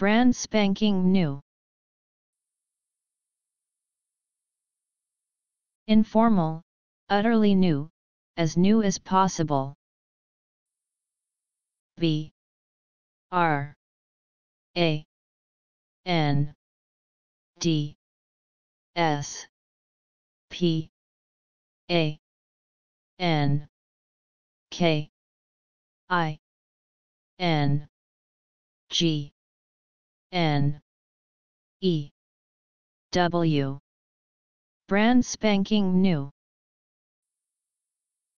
Brand spanking new. Informal, utterly new, as new as possible. B. R. A. N. D. S. P. A. N. K. I. N. G N E W Brand spanking new.